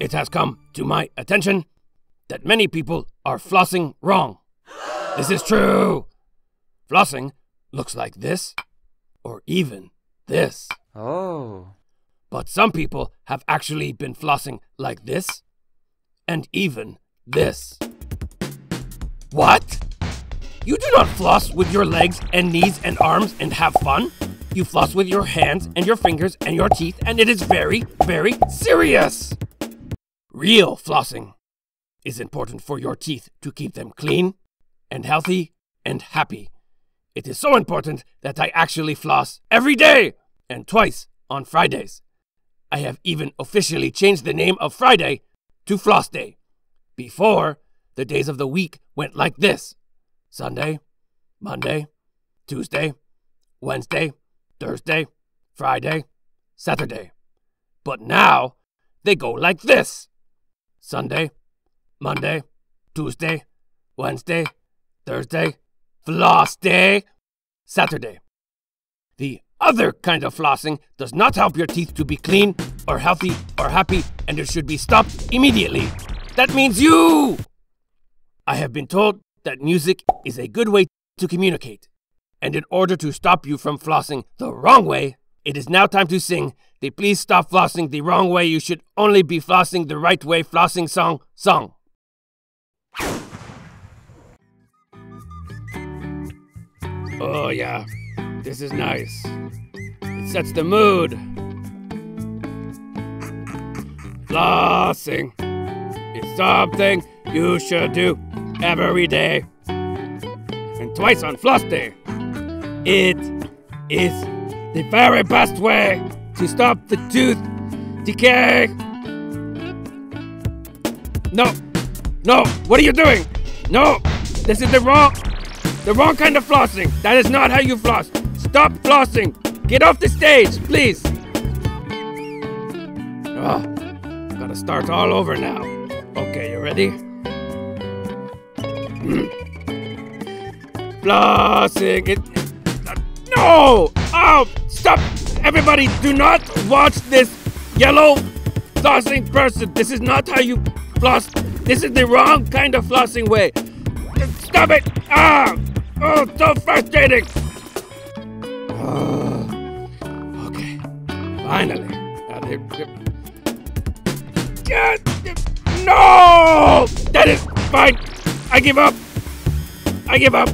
it has come to my attention that many people are flossing wrong. This is true. Flossing looks like this, or even this. Oh. But some people have actually been flossing like this, and even this. What? You do not floss with your legs and knees and arms and have fun. You floss with your hands and your fingers and your teeth, and it is very, very serious. Real flossing is important for your teeth to keep them clean and healthy and happy. It is so important that I actually floss every day and twice on Fridays. I have even officially changed the name of Friday to Floss Day. Before, the days of the week went like this Sunday, Monday, Tuesday, Wednesday, Thursday, Friday, Saturday. But now they go like this Sunday, Monday, Tuesday, Wednesday, Thursday, Floss Day, Saturday. The other kind of flossing does not help your teeth to be clean or healthy or happy, and it should be stopped immediately. That means you! I have been told that music is a good way to communicate. And in order to stop you from flossing the wrong way, it is now time to sing the Please Stop Flossing the Wrong Way You Should Only Be Flossing the Right Way flossing song song. Oh, yeah, this is nice. It sets the mood. Flossing is something you should do every day and twice on floss day. It is the very best way to stop the tooth decay. No, no, what are you doing? No, this is the wrong, the wrong kind of flossing. That is not how you floss. Stop flossing. Get off the stage, please. Oh, gotta start all over now. Okay, you ready? Flossing. It, no! Oh, stop! Everybody, do not watch this yellow flossing person. This is not how you floss. This is the wrong kind of flossing way. Stop it! Ah! Oh, so frustrating! Oh, okay, finally. No! That is fine. I give up. I give up.